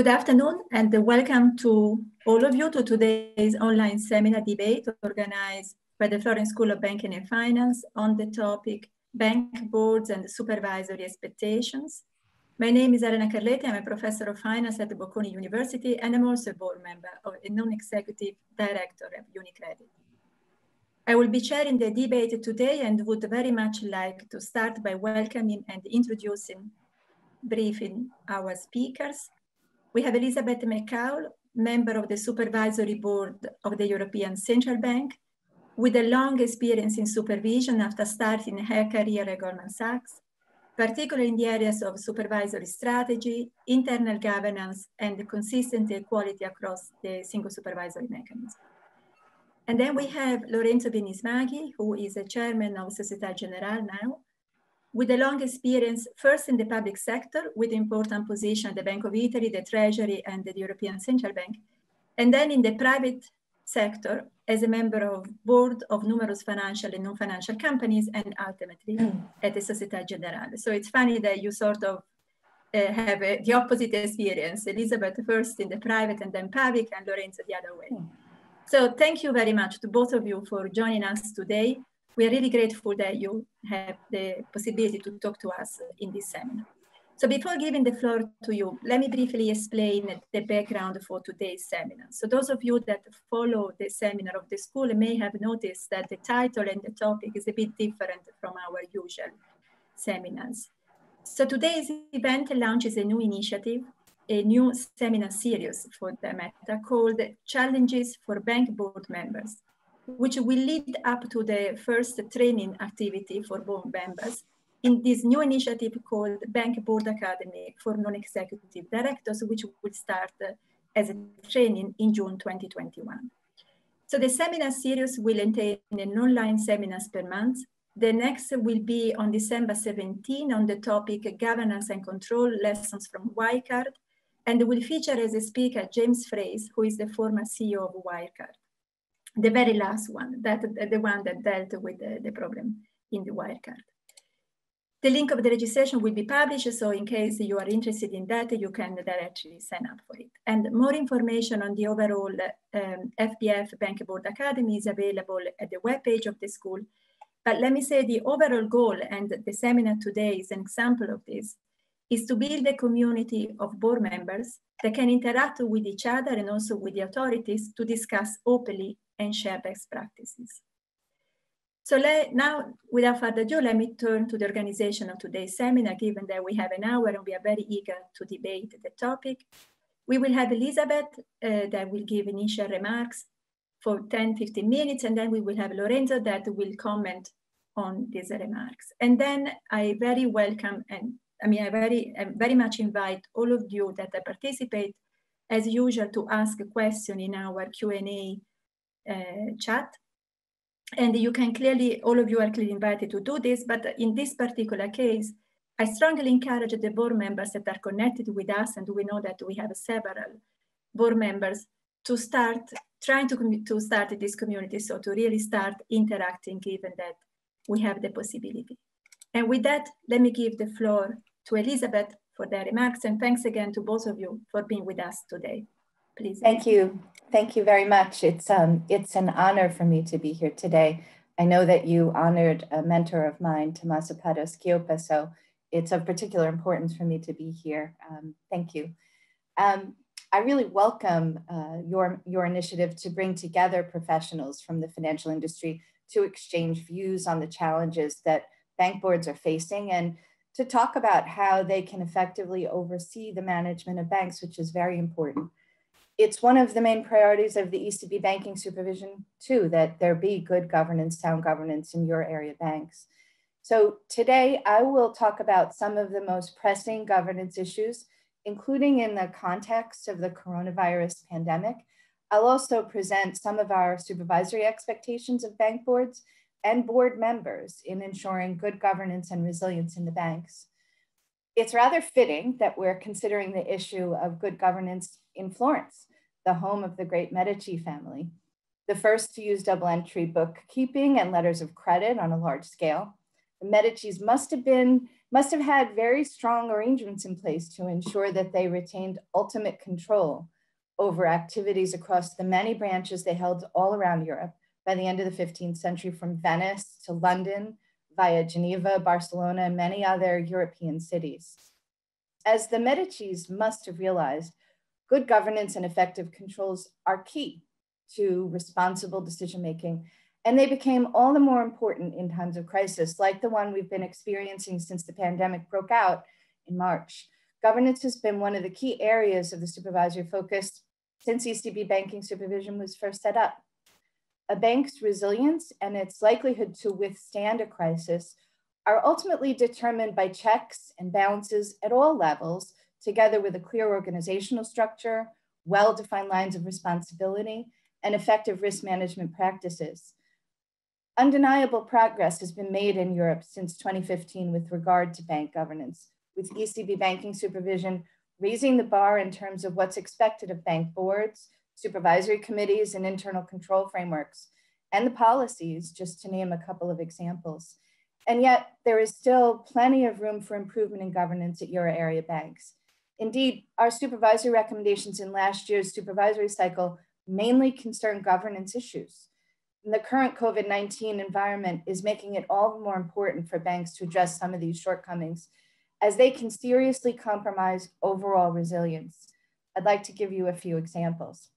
Good afternoon and welcome to all of you to today's online seminar debate organized by the Florence School of Banking and Finance on the topic Bank Boards and Supervisory Expectations. My name is Elena Carletti. I'm a professor of finance at the Bocconi University and I'm also a board member or a non-executive director of UniCredit. I will be chairing the debate today and would very much like to start by welcoming and introducing briefing our speakers. We have Elizabeth McCaul, member of the supervisory board of the European Central Bank, with a long experience in supervision after starting her career at Goldman Sachs, particularly in the areas of supervisory strategy, internal governance, and consistent equality across the single supervisory mechanism. And then we have Lorenzo Bini Smaghi, who is a chairman of Societe Generale now, with a long experience first in the public sector with important position at the Bank of Italy, the Treasury, and the European Central Bank, and then in the private sector as a member of board of numerous financial and non-financial companies, and ultimately mm. at the Societe Generale. So it's funny that you sort of uh, have a, the opposite experience, Elizabeth first in the private and then public, and Lorenzo the other way. Mm. So thank you very much to both of you for joining us today we are really grateful that you have the possibility to talk to us in this seminar. So before giving the floor to you, let me briefly explain the background for today's seminar. So those of you that follow the seminar of the school may have noticed that the title and the topic is a bit different from our usual seminars. So today's event launches a new initiative, a new seminar series for the META called Challenges for Bank Board Members, which will lead up to the first training activity for board members in this new initiative called Bank Board Academy for Non-Executive Directors, which will start uh, as a training in June 2021. So the seminar series will entail an online seminars per month. The next will be on December 17 on the topic Governance and Control Lessons from Wirecard, and will feature as a speaker James Freis, who is the former CEO of Wirecard the very last one, that the one that dealt with the, the problem in the Wirecard. The link of the registration will be published, so in case you are interested in that, you can directly sign up for it. And more information on the overall um, FBF Bank Board Academy is available at the webpage of the school. But let me say the overall goal, and the seminar today is an example of this, is to build a community of board members that can interact with each other and also with the authorities to discuss openly and share best practices. So let, now, without further ado, let me turn to the organization of today's seminar, given that we have an hour and we are very eager to debate the topic. We will have Elizabeth uh, that will give initial remarks for 10, 15 minutes, and then we will have Lorenzo that will comment on these remarks. And then I very welcome, and I mean, I very, I very much invite all of you that participate, as usual, to ask a question in our Q&A Uh, chat. And you can clearly, all of you are clearly invited to do this, but in this particular case, I strongly encourage the board members that are connected with us, and we know that we have several board members, to start trying to, to start this community, so to really start interacting given that we have the possibility. And with that, let me give the floor to Elizabeth for their remarks, and thanks again to both of you for being with us today. Please. Thank you. Thank you very much. It's, um, it's an honor for me to be here today. I know that you honored a mentor of mine, Tommaso Padoa-Schioppa, so it's of particular importance for me to be here. Um, thank you. Um, I really welcome uh, your, your initiative to bring together professionals from the financial industry to exchange views on the challenges that bank boards are facing and to talk about how they can effectively oversee the management of banks, which is very important it's one of the main priorities of the ECB banking supervision too, that there be good governance, sound governance in euro area banks. So today I will talk about some of the most pressing governance issues, including in the context of the coronavirus pandemic. I'll also present some of our supervisory expectations of bank boards and board members in ensuring good governance and resilience in the banks. It's rather fitting that we're considering the issue of good governance in Florence the home of the great Medici family, the first to use double entry bookkeeping and letters of credit on a large scale. The Medicis must have been must have had very strong arrangements in place to ensure that they retained ultimate control over activities across the many branches they held all around Europe by the end of the 15th century, from Venice to London, via Geneva, Barcelona, and many other European cities. As the Medicis must have realized, good governance and effective controls are key to responsible decision making and they became all the more important in times of crisis, like the one we've been experiencing since the pandemic broke out in March. Governance has been one of the key areas of the supervisory focus since ECB banking supervision was first set up. A bank's resilience and its likelihood to withstand a crisis are ultimately determined by checks and balances at all levels, together with a clear organizational structure, well-defined lines of responsibility, and effective risk management practices. Undeniable progress has been made in Europe since 2015 with regard to bank governance, with ECB banking supervision raising the bar in terms of what's expected of bank boards, supervisory committees, and internal control frameworks, and the policies, just to name a couple of examples. And yet, there is still plenty of room for improvement in governance at euro area banks. Indeed, our supervisory recommendations in last year's supervisory cycle mainly concern governance issues the current COVID 19 environment is making it all the more important for banks to address some of these shortcomings as they can seriously compromise overall resilience. I'd like to give you a few examples.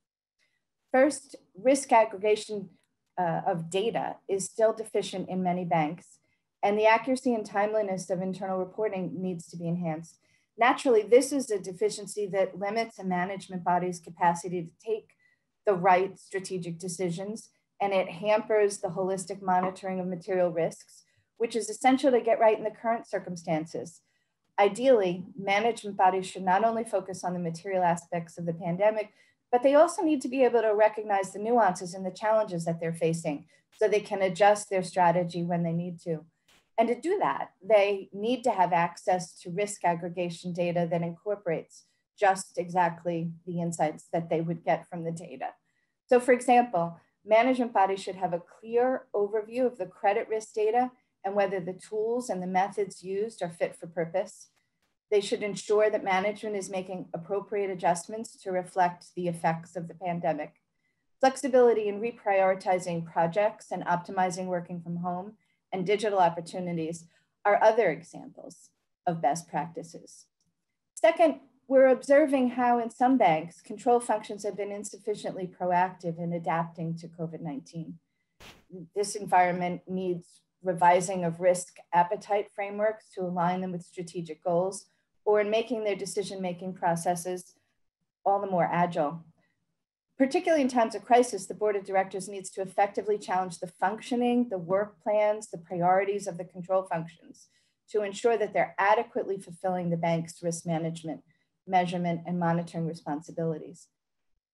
First, risk aggregation uh, of data is still deficient in many banks, and the accuracy and timeliness of internal reporting needs to be enhanced. Naturally, this is a deficiency that limits a management body's capacity to take the right strategic decisions and it hampers the holistic monitoring of material risks, which is essential to get right in the current circumstances. Ideally, management bodies should not only focus on the material aspects of the pandemic, but they also need to be able to recognize the nuances and the challenges that they're facing so they can adjust their strategy when they need to. And to do that, they need to have access to risk aggregation data that incorporates just exactly the insights that they would get from the data. So for example, management bodies should have a clear overview of the credit risk data and whether the tools and the methods used are fit for purpose. They should ensure that management is making appropriate adjustments to reflect the effects of the pandemic. Flexibility in reprioritizing projects and optimizing working from home and digital opportunities are other examples of best practices. Second, we're observing how in some banks, control functions have been insufficiently proactive in adapting to COVID-19. This environment needs revising of risk appetite frameworks to align them with strategic goals, or in making their decision-making processes all the more agile. Particularly in times of crisis, the board of directors needs to effectively challenge the functioning, the work plans, the priorities of the control functions to ensure that they're adequately fulfilling the bank's risk management measurement, and monitoring responsibilities.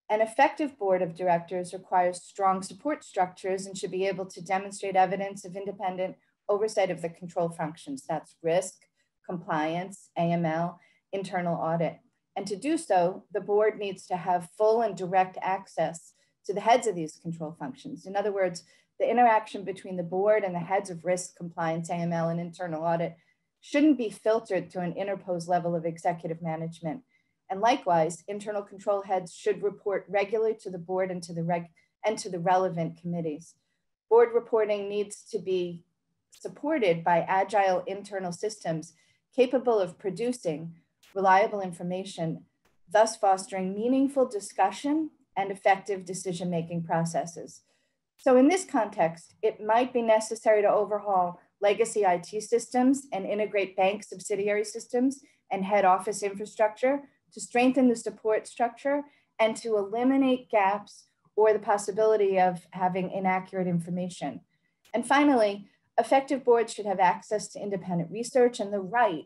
An effective board of directors requires strong support structures and should be able to demonstrate evidence of independent oversight of the control functions. That's risk, compliance, AML, internal audit. And to do so, the board needs to have full and direct access to the heads of these control functions. In other words, the interaction between the board and the heads of risk, compliance, AML, and internal audit shouldn't be filtered to an interposed level of executive management. And likewise, internal control heads should report regularly to the board and to the, reg and to the relevant committees. Board reporting needs to be supported by agile internal systems capable of producing reliable information, thus fostering meaningful discussion and effective decision-making processes. So in this context, it might be necessary to overhaul legacy IT systems and integrate bank subsidiary systems and head office infrastructure to strengthen the support structure and to eliminate gaps or the possibility of having inaccurate information. And finally, effective boards should have access to independent research and the right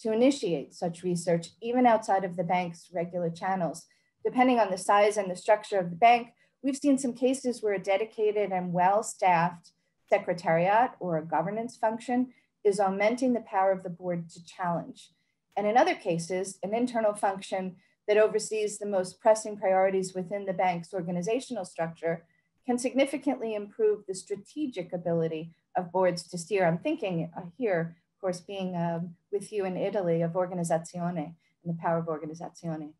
to initiate such research even outside of the bank's regular channels. Depending on the size and the structure of the bank, we've seen some cases where a dedicated and well-staffed secretariat or a governance function is augmenting the power of the board to challenge. And in other cases, an internal function that oversees the most pressing priorities within the bank's organizational structure can significantly improve the strategic ability of boards to steer. I'm thinking uh, here, course, being um, with you in Italy of Organizzazione and the power of Organizzazione.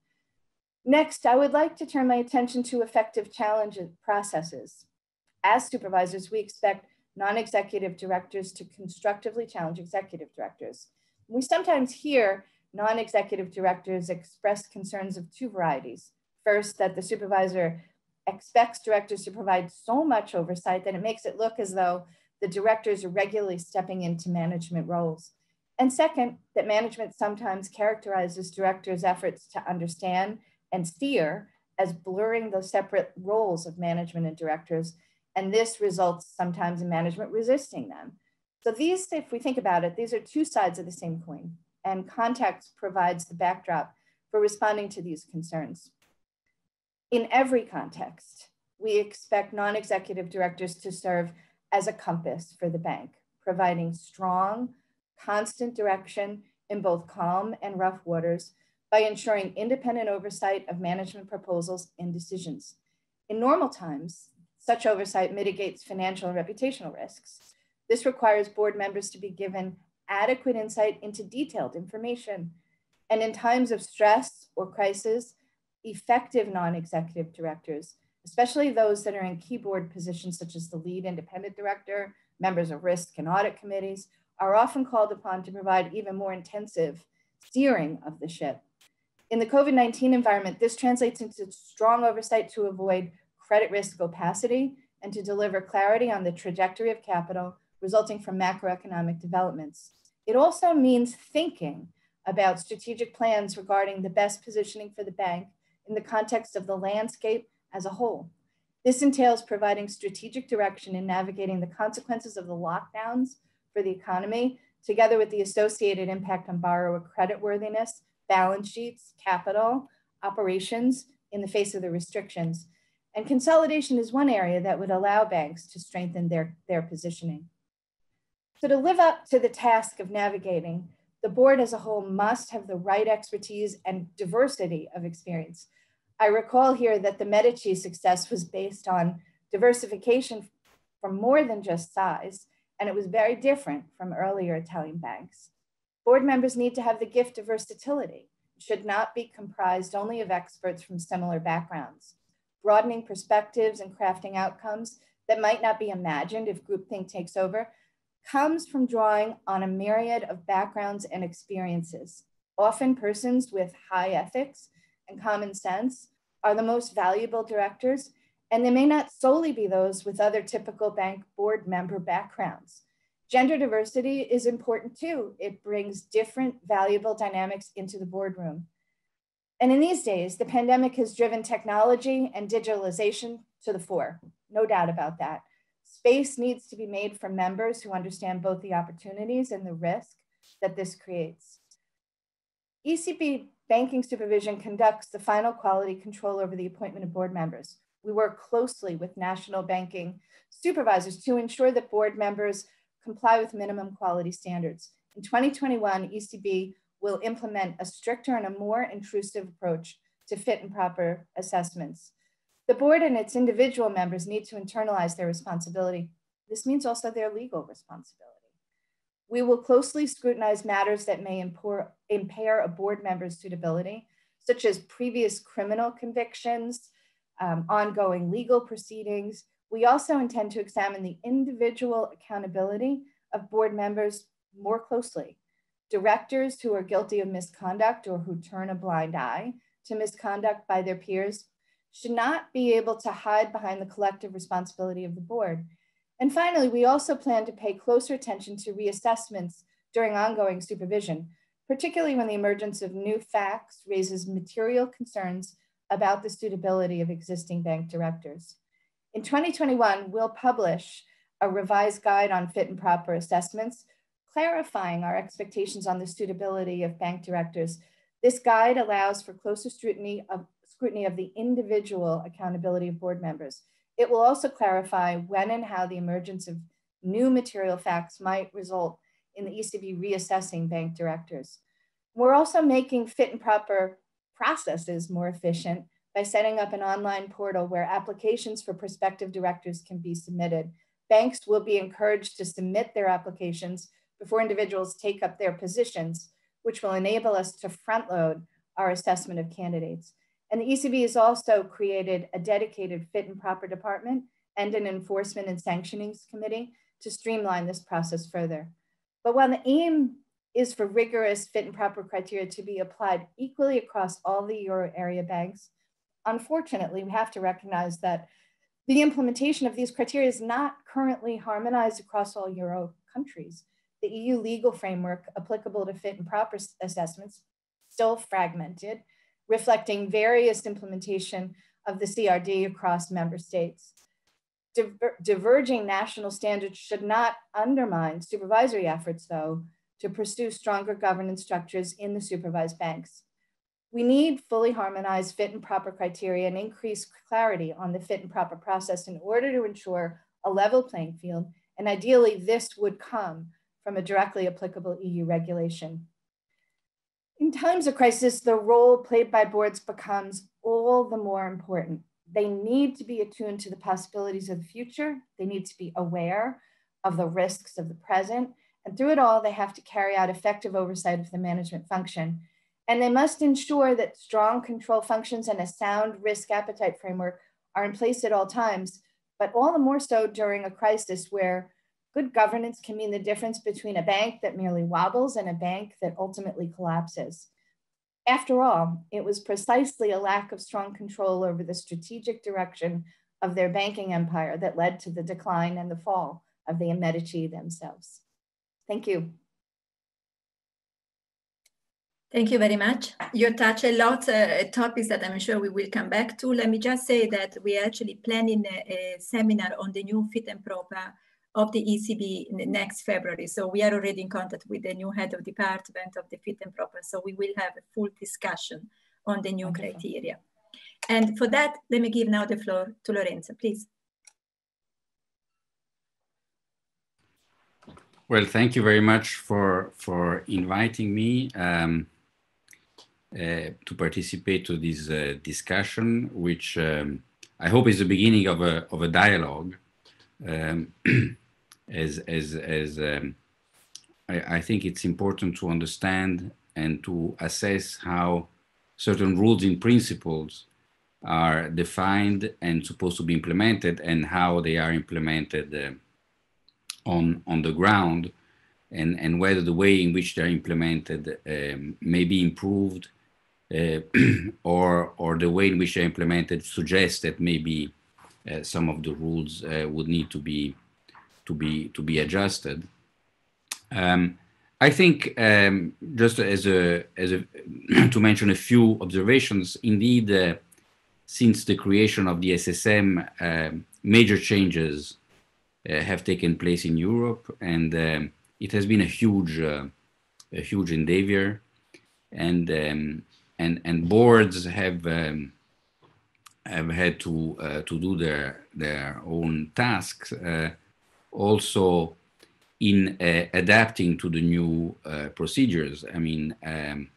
Next, I would like to turn my attention to effective challenge processes. As supervisors, we expect non-executive directors to constructively challenge executive directors. We sometimes hear non-executive directors express concerns of two varieties. First, that the supervisor expects directors to provide so much oversight that it makes it look as though the directors are regularly stepping into management roles. And second, that management sometimes characterizes directors' efforts to understand and steer as blurring the separate roles of management and directors. And this results sometimes in management resisting them. So these, if we think about it, these are two sides of the same coin and context provides the backdrop for responding to these concerns. In every context, we expect non-executive directors to serve as a compass for the bank, providing strong, constant direction in both calm and rough waters by ensuring independent oversight of management proposals and decisions. In normal times, such oversight mitigates financial and reputational risks. This requires board members to be given adequate insight into detailed information. And in times of stress or crisis, effective non-executive directors, especially those that are in key board positions such as the lead independent director, members of risk and audit committees, are often called upon to provide even more intensive steering of the ship. In the COVID-19 environment, this translates into strong oversight to avoid credit risk opacity and to deliver clarity on the trajectory of capital resulting from macroeconomic developments. It also means thinking about strategic plans regarding the best positioning for the bank in the context of the landscape as a whole. This entails providing strategic direction in navigating the consequences of the lockdowns for the economy, together with the associated impact on borrower creditworthiness, balance sheets, capital, operations in the face of the restrictions. And consolidation is one area that would allow banks to strengthen their, their positioning. So to live up to the task of navigating, the board as a whole must have the right expertise and diversity of experience. I recall here that the Medici success was based on diversification from more than just size, and it was very different from earlier Italian banks. Board members need to have the gift of versatility, should not be comprised only of experts from similar backgrounds. Broadening perspectives and crafting outcomes that might not be imagined if groupthink takes over comes from drawing on a myriad of backgrounds and experiences. Often persons with high ethics and common sense are the most valuable directors, and they may not solely be those with other typical bank board member backgrounds. Gender diversity is important too. It brings different valuable dynamics into the boardroom. And in these days, the pandemic has driven technology and digitalization to the fore, no doubt about that. Space needs to be made for members who understand both the opportunities and the risk that this creates. ECB banking supervision conducts the final quality control over the appointment of board members. We work closely with national banking supervisors to ensure that board members comply with minimum quality standards. In 2021, ECB will implement a stricter and a more intrusive approach to fit and proper assessments. The board and its individual members need to internalize their responsibility. This means also their legal responsibility. We will closely scrutinize matters that may impair a board member's suitability, such as previous criminal convictions, um, ongoing legal proceedings. We also intend to examine the individual accountability of board members more closely. Directors who are guilty of misconduct or who turn a blind eye to misconduct by their peers should not be able to hide behind the collective responsibility of the board. And finally, we also plan to pay closer attention to reassessments during ongoing supervision, particularly when the emergence of new facts raises material concerns about the suitability of existing bank directors. In 2021, we'll publish a revised guide on fit and proper assessments, clarifying our expectations on the suitability of bank directors. This guide allows for closer scrutiny of scrutiny of the individual accountability of board members. It will also clarify when and how the emergence of new material facts might result in the ECB reassessing bank directors. We're also making fit and proper processes more efficient by setting up an online portal where applications for prospective directors can be submitted. Banks will be encouraged to submit their applications before individuals take up their positions, which will enable us to front load our assessment of candidates. And the ECB has also created a dedicated fit and proper department and an enforcement and sanctionings committee to streamline this process further. But while the aim is for rigorous fit and proper criteria to be applied equally across all the euro area banks, unfortunately, we have to recognize that the implementation of these criteria is not currently harmonized across all euro countries. The EU legal framework applicable to fit and proper assessments still fragmented, reflecting various implementation of the CRD across member states. Diver diverging national standards should not undermine supervisory efforts, though, to pursue stronger governance structures in the supervised banks. We need fully harmonized fit and proper criteria and increased clarity on the fit and proper process in order to ensure a level playing field. And ideally, this would come from a directly applicable EU regulation. In times of crisis, the role played by boards becomes all the more important. They need to be attuned to the possibilities of the future. They need to be aware of the risks of the present. And through it all, they have to carry out effective oversight of the management function. And they must ensure that strong control functions and a sound risk appetite framework are in place at all times, but all the more so during a crisis where good governance can mean the difference between a bank that merely wobbles and a bank that ultimately collapses. After all, it was precisely a lack of strong control over the strategic direction of their banking empire that led to the decline and the fall of the Medici themselves. Thank you. Thank you very much. You touch a lot uh, topics that I'm sure we will come back to. Let me just say that we are actually planning a, a seminar on the new fit and proper of the ECB in next February. So we are already in contact with the new head of department of the fit and proper. So we will have a full discussion on the new Wonderful. criteria. And for that, let me give now the floor to Lorenzo, please. Well, thank you very much for, for inviting me. Um, uh, to participate to this uh, discussion, which um, I hope is the beginning of a, of a dialogue. Um, as, as, as um, I, I, think it's important to understand and to assess how certain rules and principles are defined and supposed to be implemented and how they are implemented uh, on, on the ground and, and whether the way in which they're implemented um, may be improved uh, or or the way in which they're implemented suggests that maybe uh, some of the rules uh, would need to be to be to be adjusted. Um, I think um, just as a as a to mention a few observations. Indeed, uh, since the creation of the SSM, um, major changes uh, have taken place in Europe, and um, it has been a huge uh, a huge endeavor. And um, and and boards have um, have had to uh, to do their their own tasks uh, also in uh, adapting to the new uh, procedures. I mean um,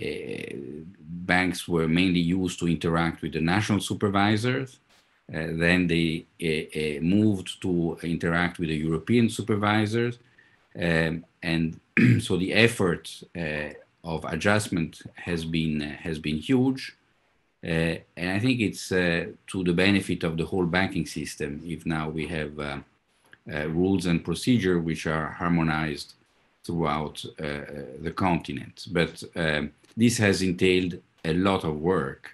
uh, banks were mainly used to interact with the national supervisors. Uh, then they moved to interact with the european supervisors. Um, and so the effort of adjustment has been has been huge. Uh, and I think it's uh, to the benefit of the whole banking system. If now we have uh, uh rules and procedure which are harmonized throughout uh, uh, the continent. But um, this has entailed a lot of work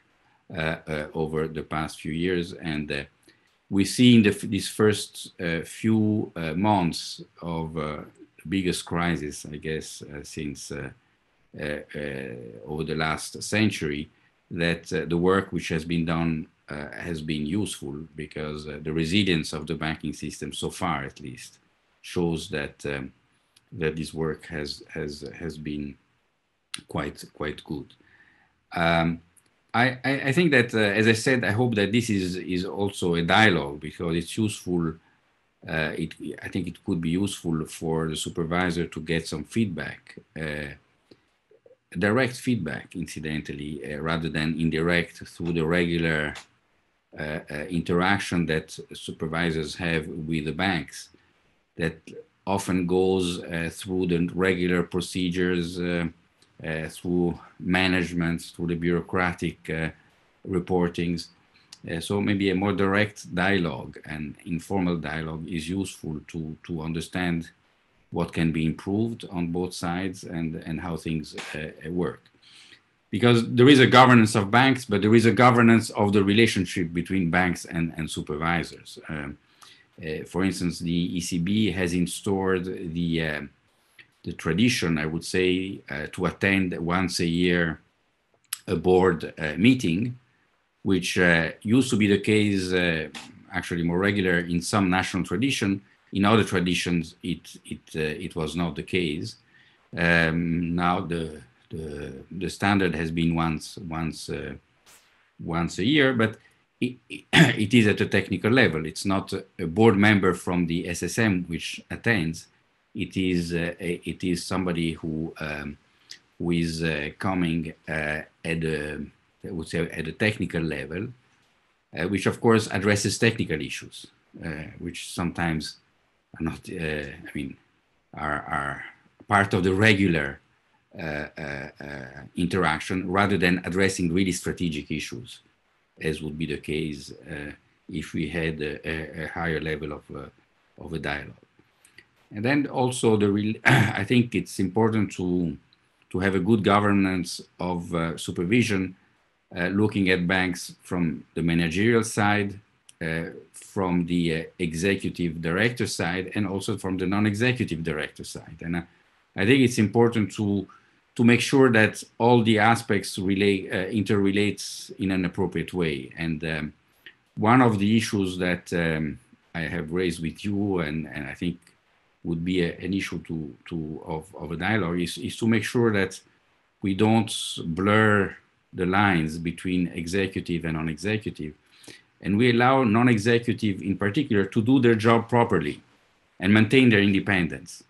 over the past few years, and we see in the, these first few months of the biggest crisis, I guess, since uh, uh, over the last century that uh, the work which has been done has been useful because the resilience of the banking system so far at least shows that um, that this work has has has been quite quite good. Um, I, I, think that, uh, as I said, I hope that this is is also a dialogue because it's useful. Uh, it I think it could be useful for the supervisor to get some feedback uh, direct feedback, incidentally, uh, rather than indirect through the regular uh, uh, interaction that supervisors have with the banks. That often goes uh, through the regular procedures, uh, uh, through management, through the bureaucratic uh, reportings. Uh, so maybe a more direct dialogue and informal dialogue is useful to, to understand what can be improved on both sides and, and how things uh, work. Because there is a governance of banks, but there is a governance of the relationship between banks and, and supervisors. Um, uh, for instance, the ECB has installed the, uh, the tradition, I would say, uh, to attend once a year a board uh, meeting which uh, used to be the case uh, actually more regular in some national tradition. In other traditions, it it it was not the case. Um, now the, the the standard has been once once uh, once a year, but it, it is at a technical level. It's not a board member from the SSM which attends. It is uh, it is somebody who um, who is uh, coming at a I would say at a technical level, uh, which of course addresses technical issues, uh, which sometimes are not, uh, I mean, are, are part of the regular uh, uh, uh, Uh, uh, uh, interaction rather than addressing really strategic issues, as would be the case if we had a, a higher level of, of a dialogue. And then also the real, I think it's important to, to have a good governance of supervision uh, looking at banks from the managerial side, uh, from the uh, executive director side, and also from the non-executive director side. And I think it's important to to make sure that all the aspects relate uh, interrelates in an appropriate way. And um, one of the issues that um, I have raised with you, and, and I think would be a, an issue to, to of, of a dialogue, is, is to make sure that we don't blur the lines between executive and non-executive. And we allow non-executive in particular to do their job properly and maintain their independence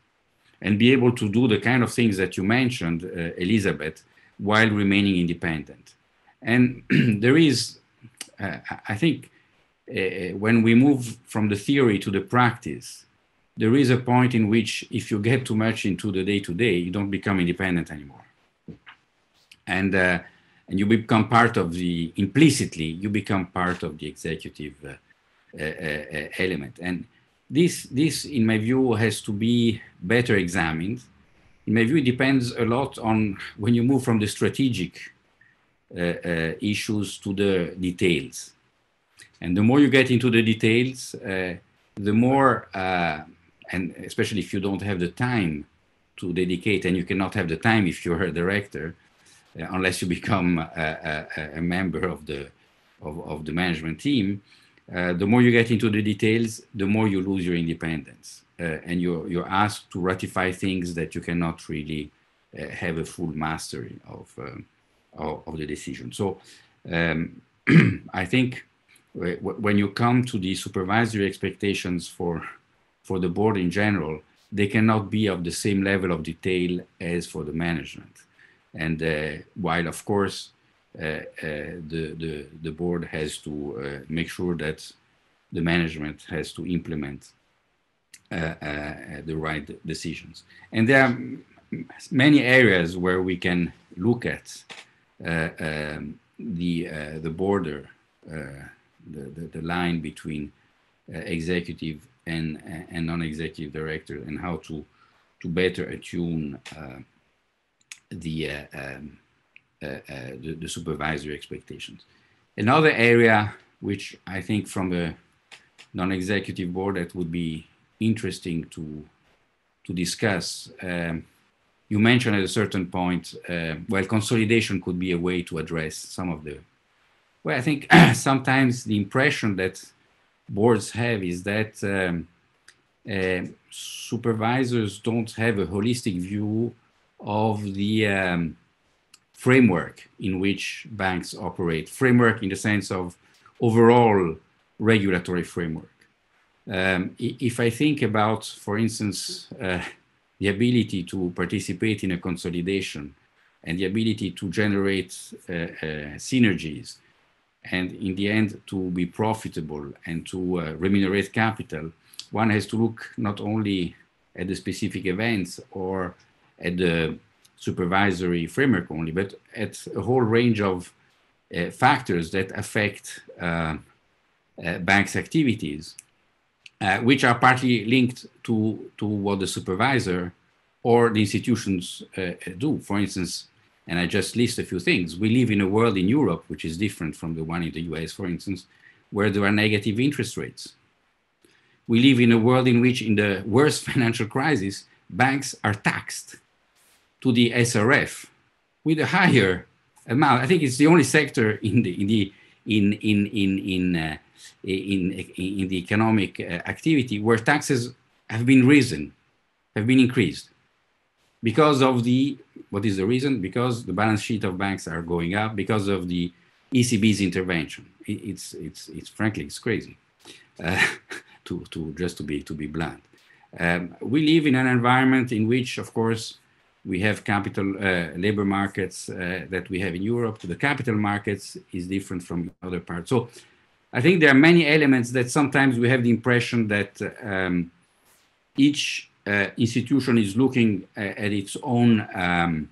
and be able to do the kind of things that you mentioned, uh, Elizabeth, while remaining independent. And there is, uh, I think, uh, when we move from the theory to the practice, there is a point in which if you get too much into the day to day, you don't become independent anymore. And uh, and you become part of the implicitly you become part of the executive uh, uh, uh, element and this this in my view has to be better examined. In my view it depends a lot on when you move from the strategic uh, uh, issues to the details. And the more you get into the details uh, the more and especially if you don't have the time to dedicate and you cannot have the time if you're a director uh, unless you become a, a, a, member of the of, of the management team, uh, the more you get into the details, the more you lose your independence, uh, and you're you're asked to ratify things that you cannot really uh, have a full mastery of um, of, of, the decision. So, um, I think when you come to the supervisory expectations for for the board in general, they cannot be of the same level of detail as for the management. And uh, while, of course, uh, uh, the, the, the board has to make sure that the management has to implement the right decisions. And there are many areas where we can look at um, the, the border, the, the, the, line between executive and, and non-executive director and how to, to better attune uh, the, uh, um, uh, uh, the, the, supervisory expectations. Another area which I think from a non-executive board that would be interesting to, to discuss, um, you mentioned at a certain point, uh, well, consolidation could be a way to address some of the, well, I think sometimes the impression that boards have is that um, uh, supervisors don't have a holistic view of the um, framework in which banks operate, framework in the sense of overall regulatory framework. Um, if I think about, for instance, uh, the ability to participate in a consolidation and the ability to generate uh, uh, synergies and in the end to be profitable and to uh, remunerate capital, one has to look not only at the specific events or at the supervisory framework only, but at a whole range of uh, factors that affect uh, uh, banks' activities, uh, which are partly linked to, to what the supervisor or the institutions uh, do. For instance, and I just list a few things. We live in a world in Europe, which is different from the one in the US, for instance, where there are negative interest rates. We live in a world in which, in the worst financial crisis, banks are taxed to the SRF with a higher amount. I think it's the only sector in the in the in in in in uh, in, in the economic uh, activity where taxes have been risen, have been increased because of the what is the reason? Because the balance sheet of banks are going up because of the ECB's intervention. It, it's it's it's frankly it's crazy. Uh, to to just to be to be blunt. Um, we live in an environment in which, of course, we have capital uh, labor markets uh, that we have in Europe. To the capital markets is different from other parts. So I think there are many elements that sometimes we have the impression that um, each uh, institution is looking at, at its own um,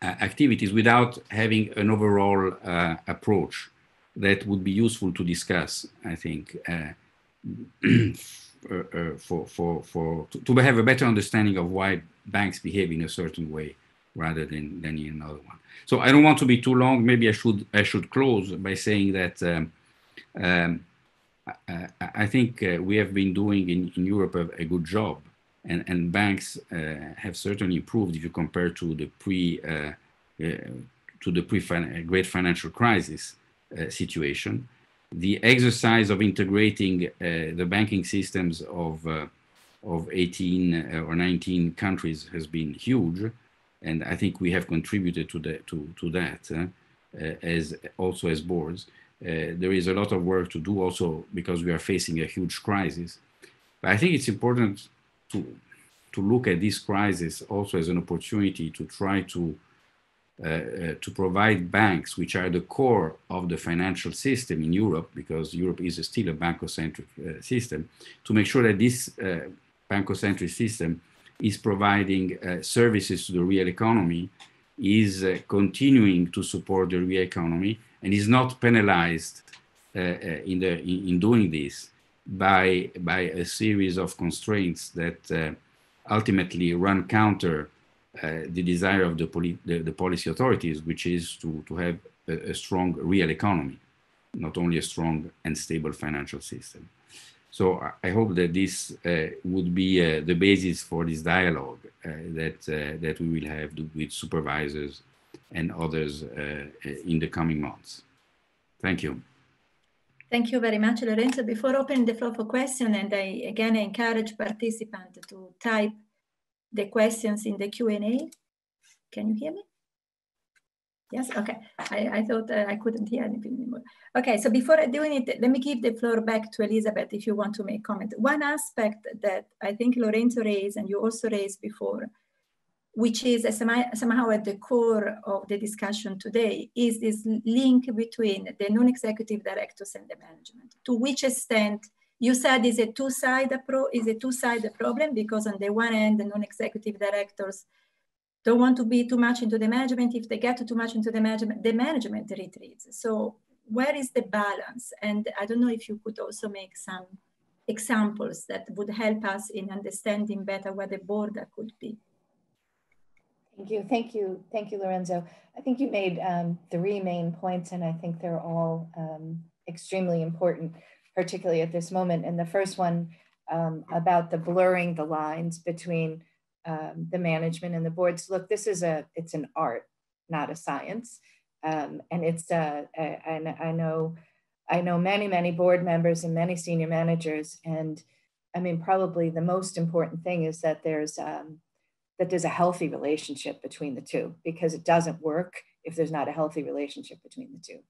uh, activities without having an overall uh, approach that would be useful to discuss, I think. Uh, Uh, uh, for, for, for to, to, have a better understanding of why banks behave in a certain way rather than, than in another one. So I don't want to be too long. Maybe I should I should close by saying that um, um, I, I, think uh, we have been doing in, in Europe a, a good job, and, and banks uh, have certainly improved if you compare to the pre uh, uh to the pre great financial crisis situation the exercise of integrating uh, the banking systems of, uh, of 18 uh, or 19 countries has been huge. And I think we have contributed to, the, to, to that as also as boards. there is a lot of work to do also because we are facing a huge crisis. But I think it's important to, to look at this crisis also as an opportunity to try to uh, uh, to provide banks, which are the core of the financial system in Europe, because Europe is still a bankocentric uh, system, to make sure that this uh, bankocentric system is providing uh, services to the real economy, is uh, continuing to support the real economy, and is not penalized in, the, in, in, doing this by, by a series of constraints that ultimately run counter uh, the desire of the, poli- the, the, policy authorities, which is to, to have a, a, strong real economy, not only a strong and stable financial system. So I hope that this uh, would be uh, the basis for this dialogue uh, that, uh, that we will have with supervisors and others in the coming months. Thank you. Thank you very much, Lorenzo. Before opening the floor for questions, and I again encourage participants to type the questions in the Q&A. Can you hear me? Yes, okay. I, I thought uh, I couldn't hear anything anymore. Okay, so before doing it, let me give the floor back to Elizabeth if you want to make comment. One aspect that I think Lorenzo raised and you also raised before, which is somehow at the core of the discussion today, is this link between the non-executive directors and the management. To which extent you said is a two-sided pro is a two-sided problem because on the one hand, the non-executive directors don't want to be too much into the management. If they get too much into the management, the management retreats. So where is the balance? And I don't know if you could also make some examples that would help us in understanding better where the border could be. Thank you, thank you, thank you, Lorenzo. I think you made um, three main points, and I think they're all um, extremely important particularly at this moment. And the first one um, about the blurring the lines between um, the management and the boards. Look, this is a it's an art, not a science, um, and it's uh, and I know I know many many board members and many senior managers, and I mean probably the most important thing is that there's um, that there's a healthy relationship between the two because it doesn't work if there's not a healthy relationship between the two.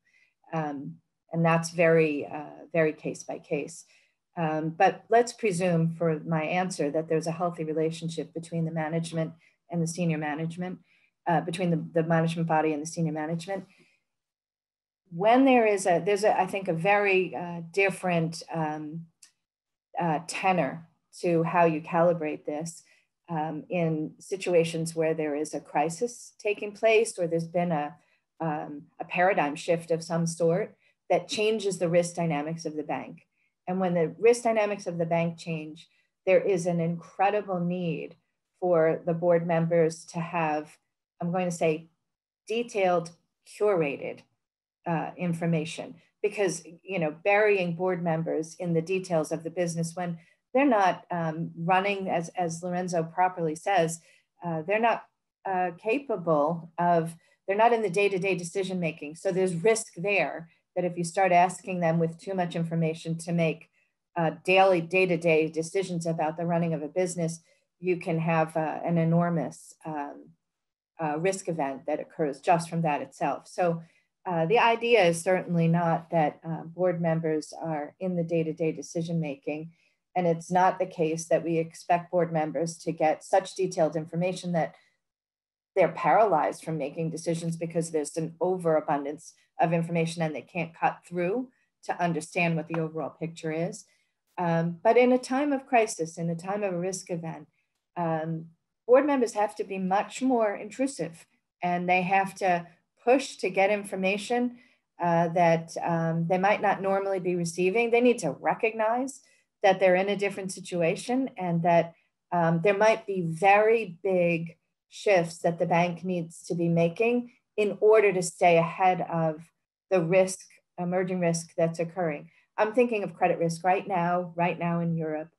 Um, and that's very, uh, very case by case. Um, but let's presume for my answer that there's a healthy relationship between the management and the senior management, uh, between the, the management body and the senior management. When there is a, there's a, I think a very uh, different um, uh, tenor to how you calibrate this um, in situations where there is a crisis taking place or there's been a, um, a paradigm shift of some sort that changes the risk dynamics of the bank. And when the risk dynamics of the bank change, there is an incredible need for the board members to have, I'm going to say, detailed, curated uh, information. Because you know burying board members in the details of the business when they're not um, running as as Lorenzo properly says uh, they're not uh, capable of they're not in the day-to-day decision making so there's risk there that if you start asking them with too much information to make uh, daily day-to-day decisions about the running of a business you can have uh, an enormous um, uh, risk event that occurs just from that itself. So uh, the idea is certainly not that uh, board members are in the day-to-day decision making and it's not the case that we expect board members to get such detailed information that they're paralyzed from making decisions because there's an overabundance of information and they can't cut through to understand what the overall picture is. Um, but in a time of crisis, in a time of a risk event, um, board members have to be much more intrusive and they have to push to get information uh, that um, they might not normally be receiving. They need to recognize that they're in a different situation and that um, there might be very big shifts that the bank needs to be making in order to stay ahead of the risk, emerging risk that's occurring. I'm thinking of credit risk right now, right now in Europe.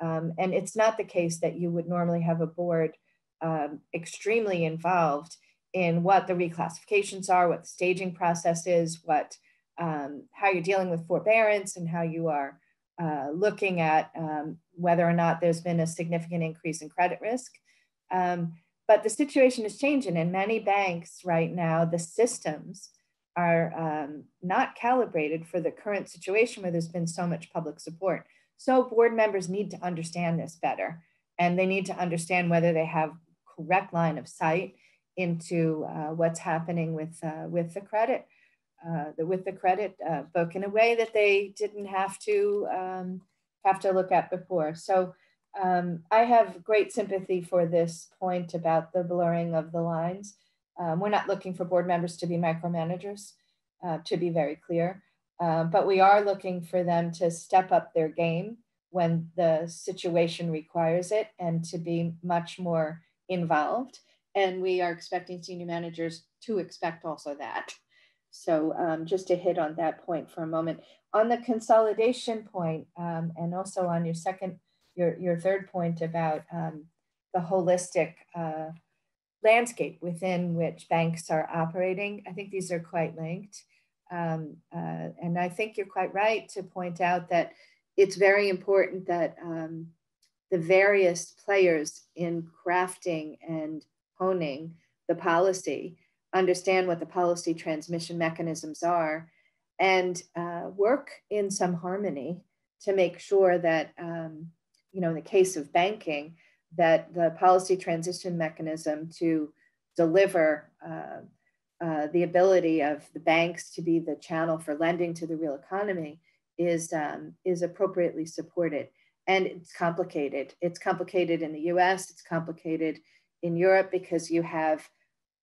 Um, and it's not the case that you would normally have a board um, extremely involved in what the reclassifications are, what the staging process is, what um, how you're dealing with forbearance, and how you are uh, looking at um, whether or not there's been a significant increase in credit risk. Um, but the situation is changing, and many banks right now, the systems are um, not calibrated for the current situation where there's been so much public support. So board members need to understand this better, and they need to understand whether they have correct line of sight into uh, what's happening with uh, with the credit uh, the, with the credit uh, book in a way that they didn't have to um, have to look at before. So um, I have great sympathy for this point about the blurring of the lines. Um, we're not looking for board members to be micromanagers, uh, to be very clear, uh, but we are looking for them to step up their game when the situation requires it and to be much more involved. And we are expecting senior managers to expect also that. So um, just to hit on that point for a moment. On the consolidation point, um, and also on your second, your, your third point about um, the holistic uh, landscape within which banks are operating, I think these are quite linked. Um, uh, and I think you're quite right to point out that it's very important that um, the various players in crafting and honing the policy, understand what the policy transmission mechanisms are, and uh, work in some harmony to make sure that, um, you know, in the case of banking, that the policy transition mechanism to deliver uh, uh, the ability of the banks to be the channel for lending to the real economy is, um, is appropriately supported. And it's complicated. It's complicated in the US, it's complicated in Europe because you have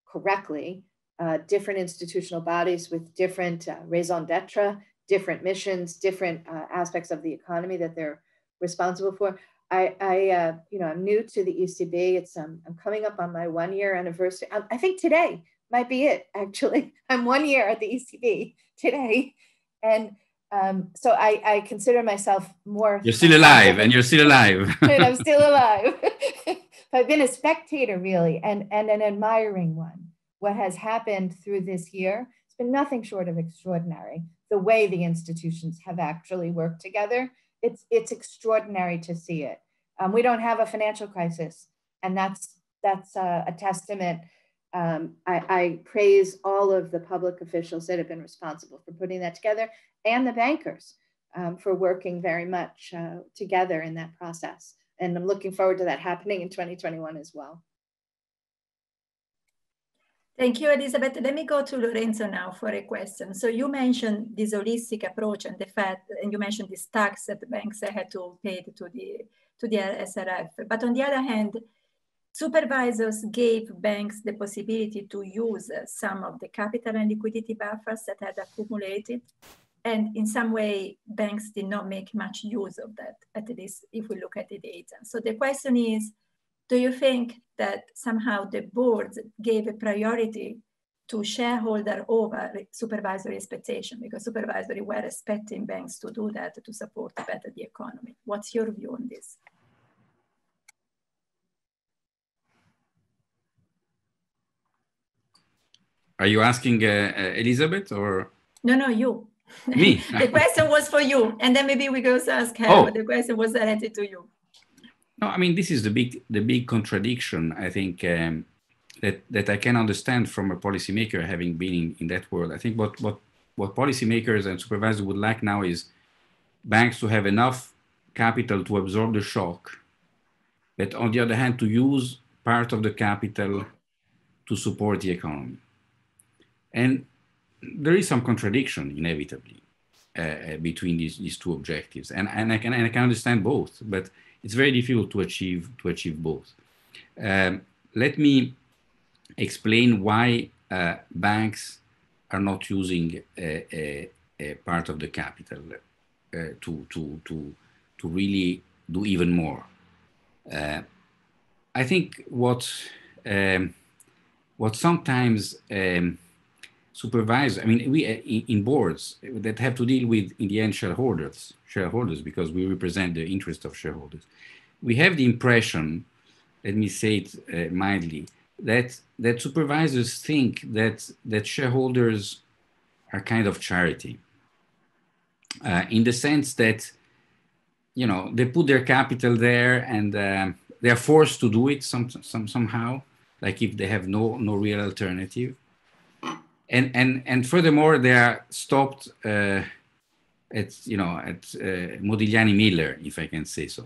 correctly uh, different institutional bodies with different uh, raison d'etre, different missions, different uh, aspects of the economy that they're responsible for. I, I uh, you know, I'm new to the ECB. It's um, I'm coming up on my one year anniversary. I, um, I think today might be it. Actually, I'm one year at the ECB today, and um, so I, I consider myself more. You're still alive, and you're still alive. and I'm still alive. I've been a spectator really, and and an admiring one. What has happened through this year, it's been nothing short of extraordinary. The way the institutions have actually worked together, it's it's extraordinary to see it. Um, we don't have a financial crisis, and that's that's a, a testament um, I, I, praise all of the public officials that have been responsible for putting that together and the bankers um, for working very much uh, together in that process. And I'm looking forward to that happening in 2021 as well. Thank you, Elizabeth. Let me go to Lorenzo now for a question. So you mentioned this holistic approach and the fact, and you mentioned this tax that the banks had to pay to the to the SRF. But on the other hand, supervisors gave banks the possibility to use some of the capital and liquidity buffers that had accumulated. And in some way, banks did not make much use of that, at least if we look at the data. So the question is, do you think that somehow the boards gave a priority to shareholder over supervisory expectation because supervisory were expecting banks to do that to support better the economy. What's your view on this? Are you asking uh, uh, Elizabeth or? No, no, you. Me. the question was for you, and then maybe we go ask her. Oh. But the question was directed to you. No, I mean this is the big the big contradiction. I think um, that that I can understand from a policymaker having been in, in that world. I think what what what policymakers and supervisors would like now is banks to have enough capital to absorb the shock, but on the other hand to use part of the capital to support the economy. And there is some contradiction inevitably uh, uh, between these, these two objectives. And, and, I can, and I can understand both, but it's very difficult to achieve, to achieve both. Um, let me explain why uh, banks are not using a, a, a part of the capital uh, to, to, to, to really do even more. Uh, I think what, um, what sometimes um, supervisor, I mean, we uh, in boards that have to deal with, in the end, shareholders, shareholders, because we represent the interest of shareholders. We have the impression, let me say it uh, mildly, that that supervisors think that that shareholders are kind of charity, uh, in the sense that you know they put their capital there and uh, they are forced to do it some, some somehow, like if they have no no real alternative and and and furthermore they are stopped uh, at you know at uh, Modigliani Miller, if I can say so.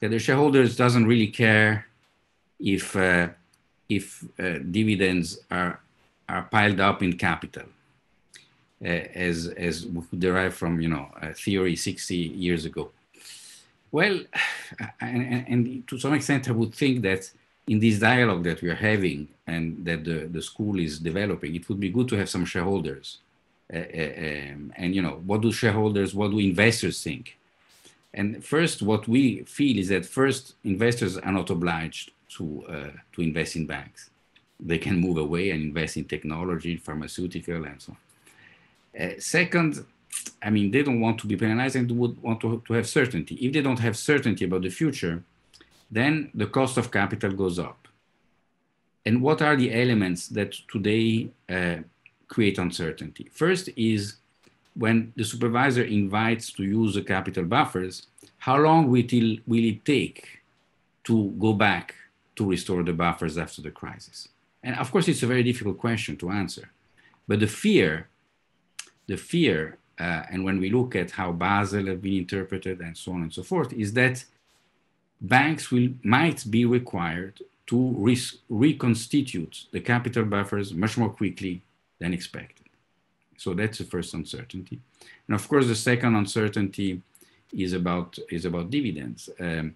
That the shareholders doesn't really care if uh, if uh, dividends are are piled up in capital, uh, as as we could derive from you know theory 60 years ago. Well, and, and to some extent, I would think that in this dialogue that we are having and that the, the school is developing, it would be good to have some shareholders. Uh, uh, um, and you know, what do shareholders, what do investors think? And first, what we feel is that first, investors are not obliged to uh, to invest in banks. They can move away and invest in technology, pharmaceutical, and so on. Uh, second, I mean, they don't want to be penalized and would want to, to have certainty. If they don't have certainty about the future, then the cost of capital goes up. And what are the elements that today uh, create uncertainty? First is when the supervisor invites to use the capital buffers, how long will it, take to go back to restore the buffers after the crisis? And of course, it's a very difficult question to answer. But the fear, the fear, uh, and when we look at how Basel have been interpreted and so on and so forth, is that banks will, might be required to re reconstitute the capital buffers much more quickly than expected. So that's the first uncertainty. And of course, the second uncertainty is about, is about dividends. Um,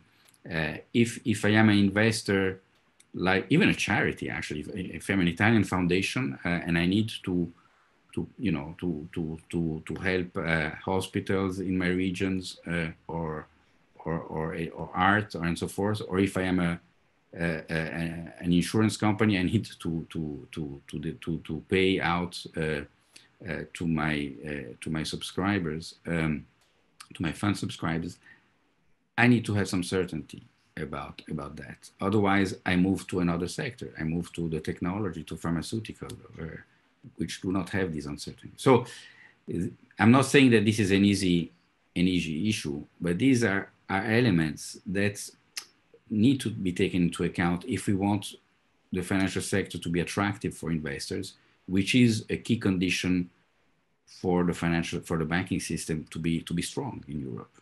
uh, if, if I am an investor, like even a charity, actually, if, if I'm an Italian foundation uh, and I need to, to you know, to, to, to, to help uh, hospitals in my regions uh, or or, or, or art or and so forth, or if I am a, a, a an insurance company and need to to to to the, to, to pay out uh, uh, to my uh, to my subscribers, um, to my fund subscribers, I need to have some certainty about about that. Otherwise, I move to another sector. I move to the technology, to pharmaceutical, which do not have this uncertainty. So, I'm not saying that this is an easy an easy issue, but these are are elements that need to be taken into account if we want the financial sector to be attractive for investors, which is a key condition for the financial for the banking system to be to be strong in Europe.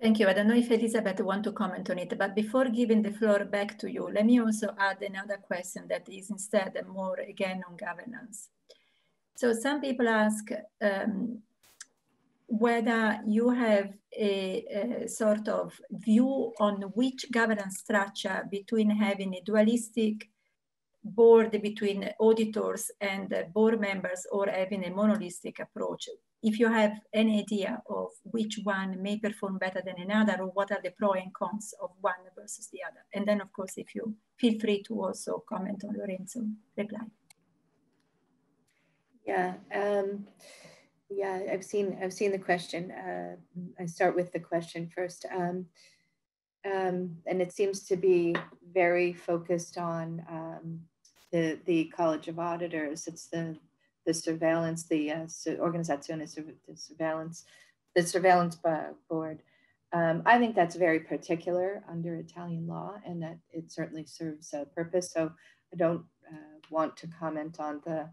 Thank you. I don't know if Elizabeth want to comment on it, but before giving the floor back to you, let me also add another question that is instead more again on governance. So some people ask um, whether you have a, a, sort of view on which governance structure between having a dualistic board between auditors and board members or having a monolistic approach. If you have any idea of which one may perform better than another or what are the pros and cons of one versus the other. And then of course, if you feel free to also comment on Lorenzo reply. Yeah, um, yeah, I've seen I've seen the question. Uh, I start with the question first, um, um, and it seems to be very focused on um, the the College of Auditors. It's the the surveillance, the uh, organization of the surveillance, the surveillance board. Um, I think that's very particular under Italian law, and that it certainly serves a purpose. So I don't uh, want to comment on the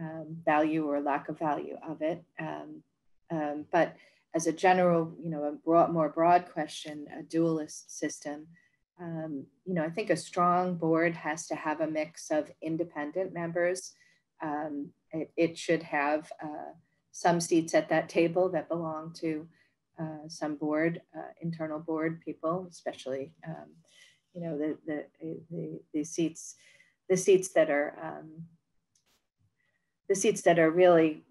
um, value or lack of value of it. Um, um, but as a general, you know, a broad, more broad question, a dualist system, um, you know, I think a strong board has to have a mix of independent members. Um, it, it, should have uh, some seats at that table that belong to uh, some board, uh, internal board people, especially, um, you know, the, the, the, the, seats, the seats that are the seats that are really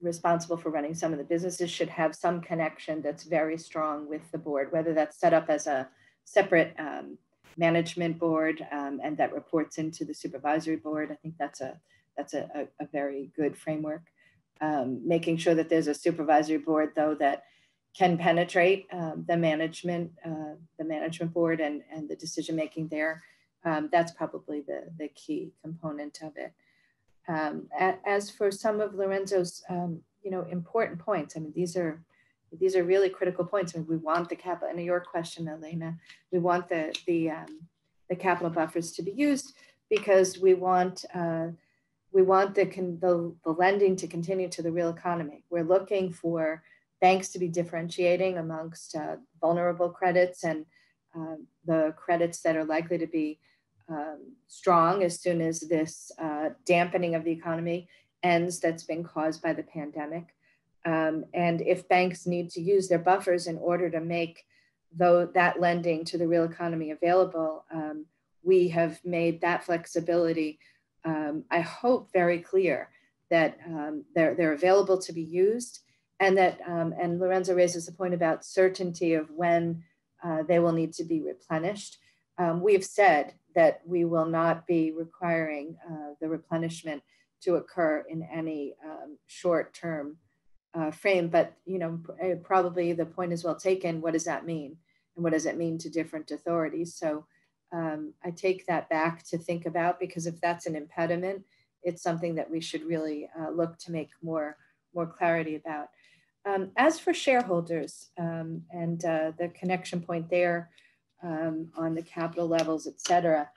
responsible for running some of the businesses should have some connection that's very strong with the board, whether that's set up as a separate um, management board um, and that reports into the supervisory board. I think that's a that's a, a, a very good framework. Um, making sure that there's a supervisory board though that can penetrate um, the management uh, the management board and and the decision making there. Um, that's probably the the key component of it. Um, as for some of Lorenzo's, um, you know, important points, I mean, these are these are really critical points. I mean, we want the capital, and your question, Elena, we want the the um, the capital buffers to be used because we want uh, we want the, the the lending to continue to the real economy. We're looking for banks to be differentiating amongst uh, vulnerable credits and uh, the credits that are likely to be um, strong as soon as this uh, dampening of the economy ends that's been caused by the pandemic. Um, and if banks need to use their buffers in order to make though that lending to the real economy available, um, we have made that flexibility, um, I hope, very clear that um, they're, they're available to be used and that, um, and Lorenzo raises the point about certainty of when uh, they will need to be replenished. Um, we have said that we will not be requiring uh, the replenishment to occur in any um, short-term uh, frame. But you know, eh, probably the point is well taken. What does that mean, and what does it mean to different authorities? So um, I take that back to think about because if that's an impediment, it's something that we should really uh, look to make more more clarity about. Um, as for shareholders um, and uh, the connection point there um, on the capital levels, et cetera.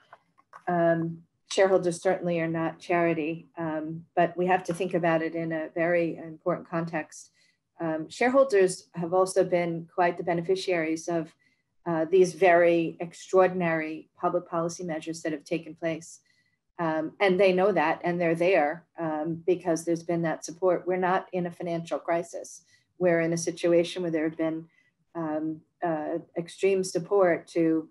Um, shareholders certainly are not charity, um, but we have to think about it in a very important context. Um, shareholders have also been quite the beneficiaries of uh, these very extraordinary public policy measures that have taken place. Um, and they know that and they're there um, because there's been that support. We're not in a financial crisis. We're in a situation where there have been um, extreme support to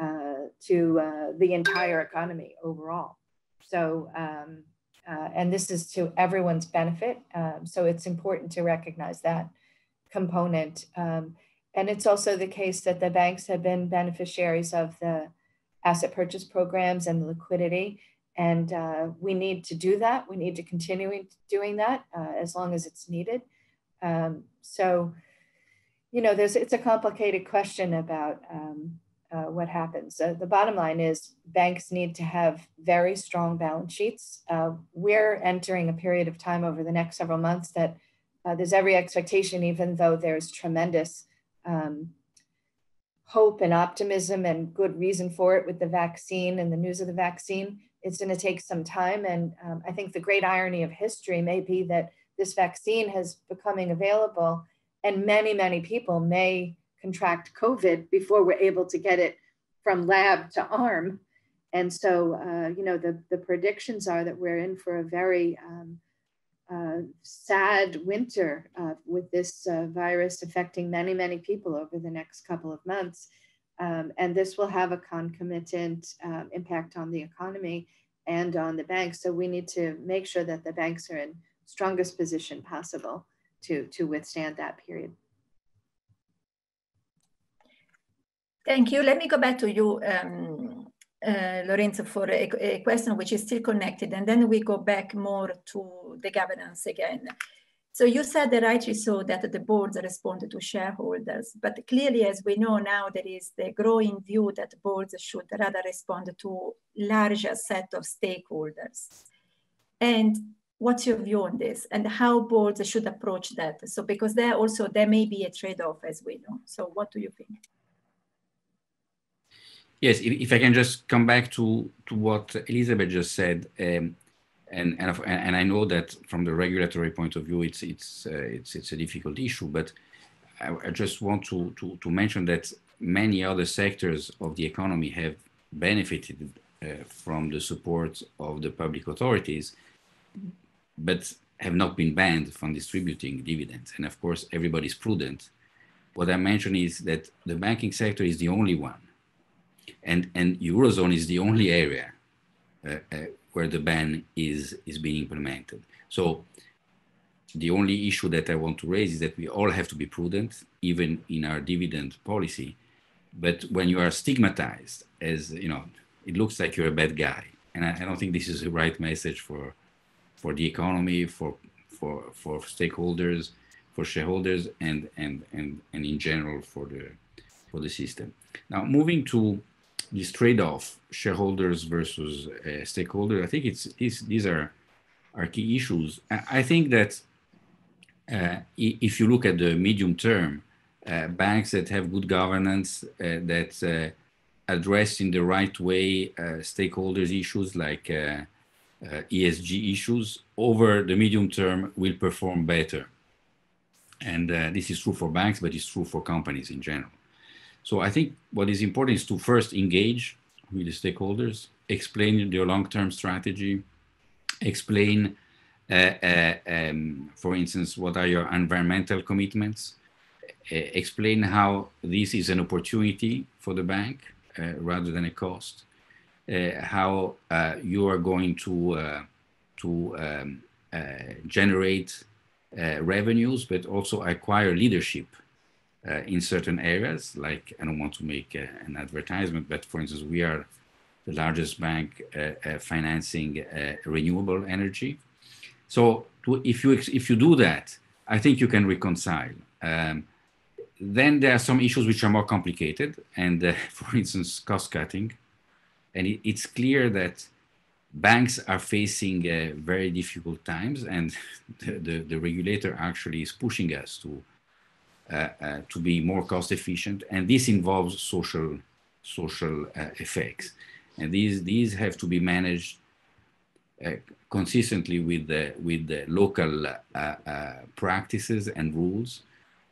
uh, to uh, the entire economy overall. So, um, uh, and this is to everyone's benefit. Um, so it's important to recognize that component. Um, and it's also the case that the banks have been beneficiaries of the asset purchase programs and the liquidity. And uh, we need to do that. We need to continue doing that uh, as long as it's needed. Um, so, you know, there's it's a complicated question about um, uh, what happens. Uh, the bottom line is banks need to have very strong balance sheets. Uh, we're entering a period of time over the next several months that uh, there's every expectation, even though there's tremendous um, hope and optimism and good reason for it with the vaccine and the news of the vaccine. It's going to take some time. And um, I think the great irony of history may be that this vaccine has becoming available and many, many people may contract COVID before we're able to get it from lab to arm. And so, uh, you know, the, the predictions are that we're in for a very um, uh, sad winter uh, with this uh, virus affecting many, many people over the next couple of months. Um, and this will have a concomitant um, impact on the economy and on the banks. So we need to make sure that the banks are in strongest position possible to, to withstand that period. Thank you. Let me go back to you, um, uh, Lorenzo, for a, a, question which is still connected, and then we go back more to the governance again. So you said that rightly so that the boards respond to shareholders, but clearly, as we know now, there is the growing view that boards should rather respond to larger set of stakeholders. And what's your view on this and how boards should approach that? So because there also, there may be a trade-off as we know. So what do you think? Yes, if, if I can just come back to, to what Elizabeth just said, um, and, and, and I know that from the regulatory point of view, it's, it's, uh, it's, it's a difficult issue, but I, I just want to, to, to mention that many other sectors of the economy have benefited uh, from the support of the public authorities but have not been banned from distributing dividends. And of course, everybody's prudent. What I mentioned is that the banking sector is the only one, and and eurozone is the only area uh, uh, where the ban is is being implemented. So the only issue that I want to raise is that we all have to be prudent, even in our dividend policy. But when you are stigmatized as you know, it looks like you're a bad guy, and I, I don't think this is the right message for for the economy, for for for stakeholders, for shareholders, and and and and in general for the for the system. Now, moving to this trade-off, shareholders versus uh, stakeholders, I think it's these are are key issues. I think that uh, if you look at the medium term, uh, banks that have good governance, uh, that uh, address in the right way uh, stakeholders issues like ESG issues over the medium term will perform better. And uh, this is true for banks, but it's true for companies in general. So I think what is important is to first engage with the stakeholders, explain your long-term strategy, explain, uh, uh, um, for instance, what are your environmental commitments, uh, explain how this is an opportunity for the bank uh, rather than a cost, uh, how uh, you are going to uh, to um, generate revenues, but also acquire leadership in certain areas. Like I don't want to make an advertisement, but for instance, we are the largest bank financing renewable energy. So to, if you if you do that, I think you can reconcile. Um, then there are some issues which are more complicated, and uh, for instance, cost cutting. And it, it's clear that banks are facing uh, very difficult times, and the, the, the, regulator actually is pushing us to uh, uh, to be more cost efficient, and this involves social social uh, effects, and these these have to be managed uh, consistently with the with the local uh, practices and rules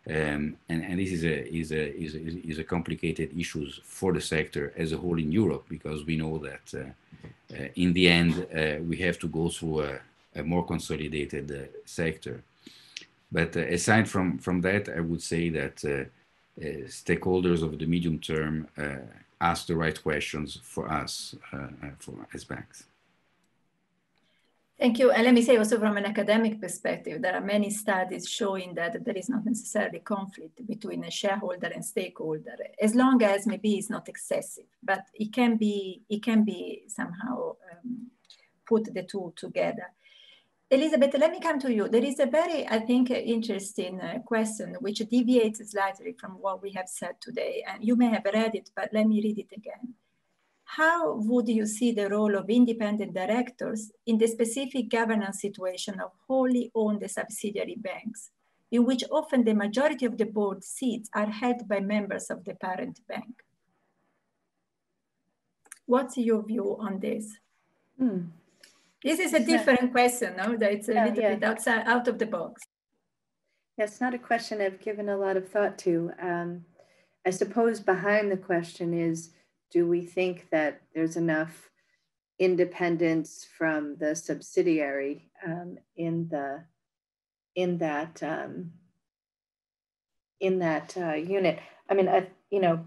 um, and, and this is a, is, a, is, a, is a complicated issue for the sector as a whole in Europe because we know that uh, uh, in the end uh, we have to go through a, a more consolidated uh, sector. But uh, aside from, from that, I would say that uh, stakeholders of the medium term ask the right questions for us for, as banks. Thank you. And let me say also from an academic perspective, there are many studies showing that there is not necessarily conflict between a shareholder and stakeholder, as long as maybe it's not excessive, but it can be, it can be somehow um, put the two together. Elizabeth, let me come to you. There is a very, I think, interesting uh, question which deviates slightly from what we have said today. And you may have read it, but let me read it again how would you see the role of independent directors in the specific governance situation of wholly owned subsidiary banks, in which often the majority of the board seats are held by members of the parent bank? What's your view on this? Hmm. This is a different question, no? It's a yeah, little yeah. bit outside, out of the box. Yeah, it's not a question I've given a lot of thought to. Um, I suppose behind the question is do we think that there's enough independence from the subsidiary um, in the in that um, in that uh, unit? I mean, I, you know,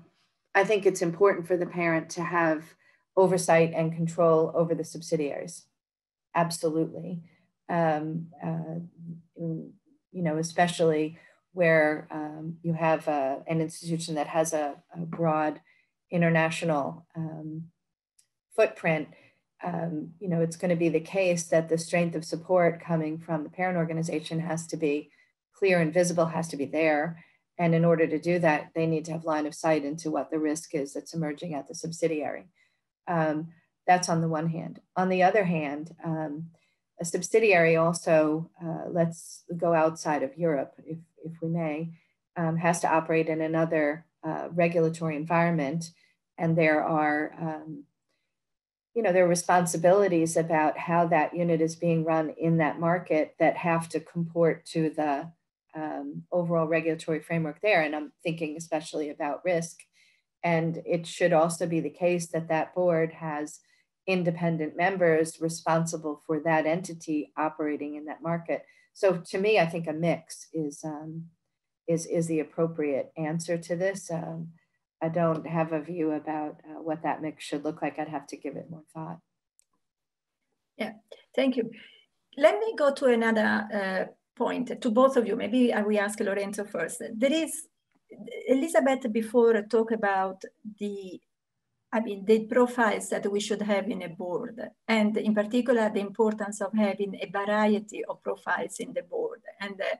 I think it's important for the parent to have oversight and control over the subsidiaries. Absolutely. Um, uh, you know, especially where um, you have uh, an institution that has a, a broad international um, footprint, um, you know, it's going to be the case that the strength of support coming from the parent organization has to be clear and visible, has to be there. And in order to do that, they need to have line of sight into what the risk is that's emerging at the subsidiary. Um, that's on the one hand. On the other hand, um, a subsidiary also, uh, let's go outside of Europe, if, if we may, um, has to operate in another uh, regulatory environment. And there are, um, you know, there are responsibilities about how that unit is being run in that market that have to comport to the um, overall regulatory framework there. And I'm thinking especially about risk. And it should also be the case that that board has independent members responsible for that entity operating in that market. So to me, I think a mix is um, is is the appropriate answer to this. Um, I don't have a view about uh, what that mix should look like. I'd have to give it more thought. Yeah, thank you. Let me go to another uh, point to both of you. Maybe will ask Lorenzo first. There is Elizabeth before talk about the I mean, the profiles that we should have in a board, and in particular, the importance of having a variety of profiles in the board. And, uh,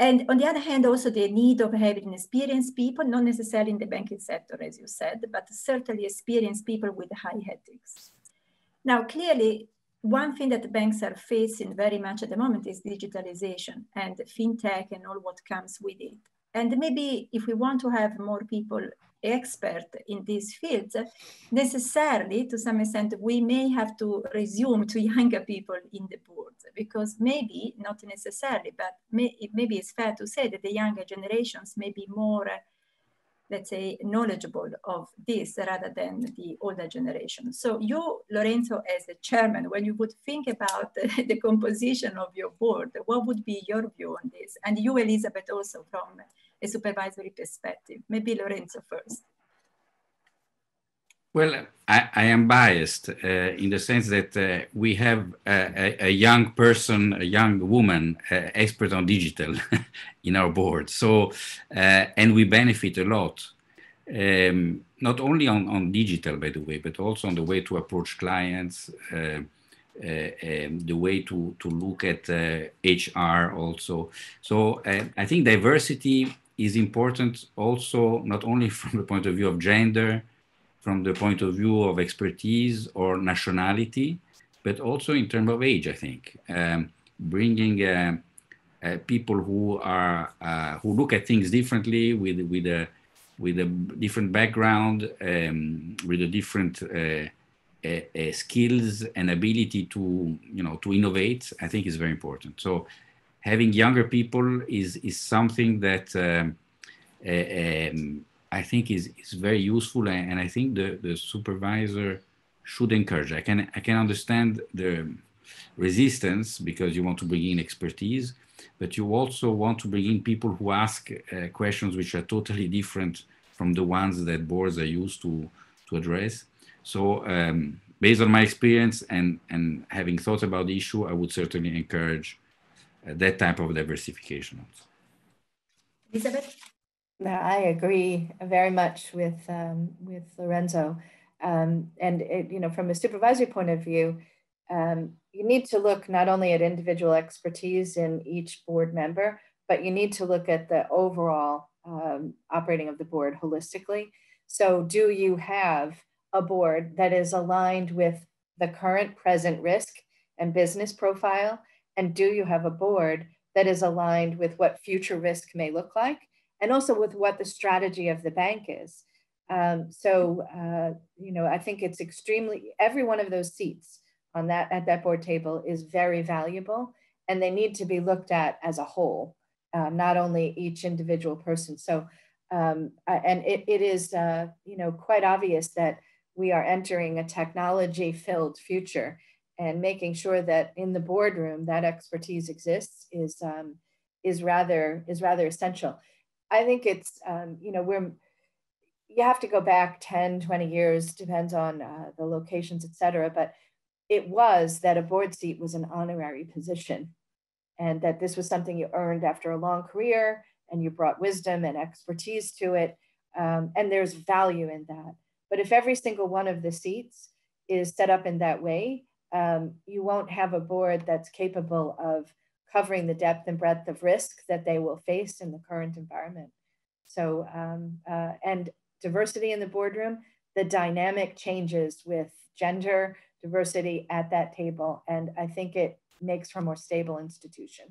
and on the other hand, also the need of having experienced people, not necessarily in the banking sector, as you said, but certainly experienced people with high ethics. Now, clearly, one thing that the banks are facing very much at the moment is digitalization and fintech and all what comes with it. And maybe if we want to have more people expert in these fields, necessarily to some extent, we may have to resume to younger people in the board because maybe, not necessarily, but may, maybe it's fair to say that the younger generations may be more, uh, let's say, knowledgeable of this rather than the older generation. So you, Lorenzo, as a chairman, when you would think about the, the composition of your board, what would be your view on this? And you, Elizabeth, also from a supervisory perspective. Maybe Lorenzo first. Well, I, I am biased uh, in the sense that uh, we have a, a, a, young person, a young woman, uh, expert on digital in our board. So, uh, and we benefit a lot, um, not only on, on digital, by the way, but also on the way to approach clients, uh, uh, um, the way to, to look at HR also. So I think diversity is important also not only from the point of view of gender, from the point of view of expertise or nationality, but also in terms of age, I think. Um, bringing uh, uh, people who are uh, who look at things differently with with a with a different background, um, with a different uh, uh, uh, skills and ability to you know to innovate, I think is very important. So having younger people is is something that um, um, I think is is very useful, and, I think the the supervisor should encourage. I can I can understand the resistance because you want to bring in expertise, but you also want to bring in people who ask uh, questions which are totally different from the ones that boards are used to to address. So. Um, based on my experience and, and having thought about the issue, I would certainly encourage that type of diversification. Elizabeth? No, I agree very much with um, with Lorenzo, um, and it, you know, from a supervisory point of view, um, you need to look not only at individual expertise in each board member, but you need to look at the overall um, operating of the board holistically. So, do you have a board that is aligned with the current present risk and business profile? And do you have a board that is aligned with what future risk may look like? And also with what the strategy of the bank is. Um, so, uh, you know, I think it's extremely, every one of those seats on that, at that board table is very valuable and they need to be looked at as a whole, uh, not only each individual person. So Um, and it, it is, uh, you know, quite obvious that we are entering a technology-filled future and making sure that in the boardroom that expertise exists is um, is rather is rather essential. I think it's um, you know we're you have to go back 10 20 years depends on uh, the locations et cetera but it was that a board seat was an honorary position and that this was something you earned after a long career and you brought wisdom and expertise to it um, and there's value in that but if every single one of the seats is set up in that way um, you won't have a board that's capable of covering the depth and breadth of risk that they will face in the current environment. So, um, uh, and diversity in the boardroom, the dynamic changes with gender diversity at that table. And I think it makes for a more stable institution.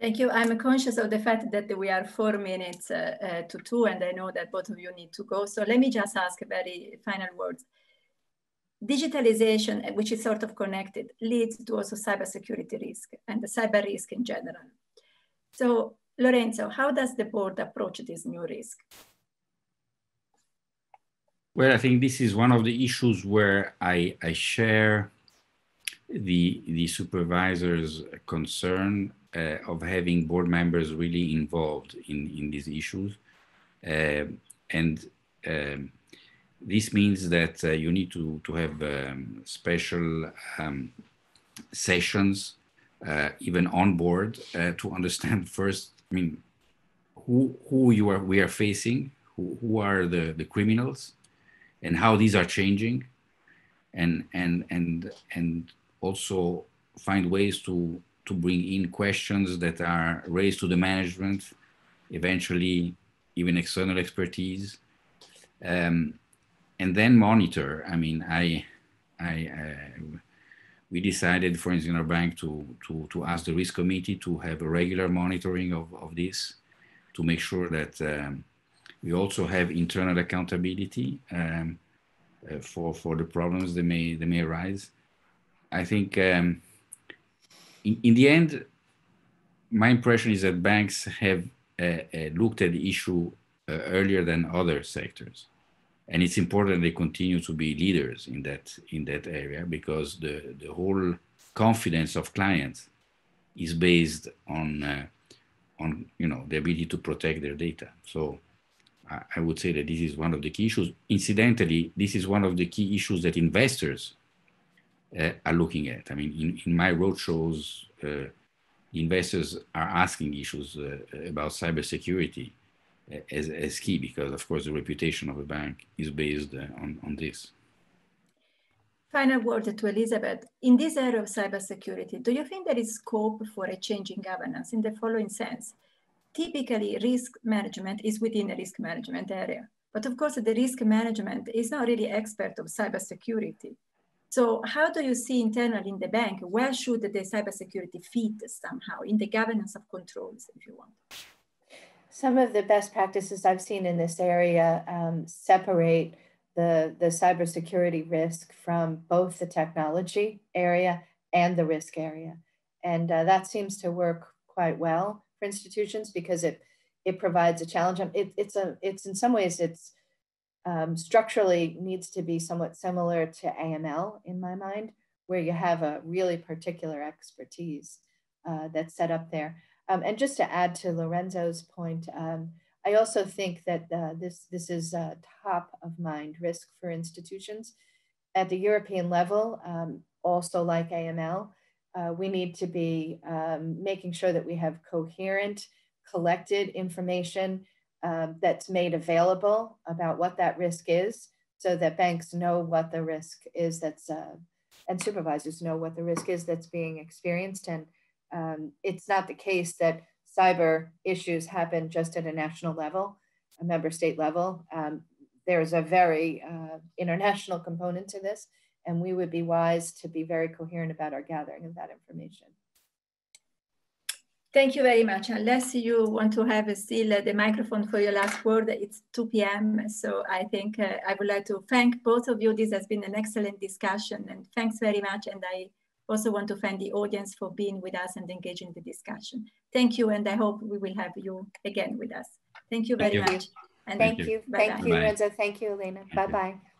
Thank you. I'm conscious of the fact that we are four minutes uh, uh, to two, and I know that both of you need to go. So let me just ask very final words digitalization, which is sort of connected, leads to also cybersecurity risk and the cyber risk in general. So Lorenzo, how does the board approach this new risk? Well, I think this is one of the issues where I, I share the, the supervisor's concern uh, of having board members really involved in, in these issues. Uh, and this means that uh, you need to, to have um, special um, sessions, uh, even on board, uh, to understand first, I mean, who, who you are, we are facing, who, who are the, the criminals, and how these are changing, and, and, and, and also find ways to, to bring in questions that are raised to the management, eventually even external expertise. Um, and then monitor. I mean, I, I, uh, we decided, for instance, in our bank to, to, to ask the risk committee to have a regular monitoring of, of this to make sure that um, we also have internal accountability um, uh, for, for the problems that may, that may arise. I think um, in, in the end, my impression is that banks have uh, uh, looked at the issue uh, earlier than other sectors and it's important they continue to be leaders in that in that area because the the whole confidence of clients is based on uh, on you know the ability to protect their data. So I, would say that this is one of the key issues. Incidentally this is one of the key issues that investors uh, are looking at. I mean in, in my roadshows uh, investors are asking issues uh, about cybersecurity as, as key because of course the reputation of a bank is based uh, on, on this. Final word to Elizabeth. In this area of cybersecurity, do you think there is scope for a change in governance in the following sense? Typically, risk management is within the risk management area. But of course, the risk management is not really expert of cybersecurity. So how do you see internally in the bank, where should the cybersecurity fit somehow in the governance of controls, if you want? Some of the best practices I've seen in this area um, separate the, the cybersecurity risk from both the technology area and the risk area. And uh, that seems to work quite well for institutions because it, it provides a challenge. It, it's, a, it's in some ways, it's um, structurally needs to be somewhat similar to AML in my mind, where you have a really particular expertise uh, that's set up there. Um, and just to add to Lorenzo's point, um, I also think that uh, this, this is a top of mind risk for institutions. At the European level, um, also like AML, uh, we need to be um, making sure that we have coherent, collected information um, that's made available about what that risk is so that banks know what the risk is that's, uh, and supervisors know what the risk is that's being experienced and um, it's not the case that cyber issues happen just at a national level, a member state level. Um, there's a very uh, international component to this, and we would be wise to be very coherent about our gathering of that information. Thank you very much. Unless you want to have still the microphone for your last word, it's 2 p.m. So I think uh, I would like to thank both of you. This has been an excellent discussion and thanks very much. And I also want to thank the audience for being with us and engaging the discussion. Thank you, and I hope we will have you again with us. Thank you very Thank you. much. And Thank you. you. Bye-bye. Thank you, Bye-bye. Renzo. Thank you, Elena. Bye-bye.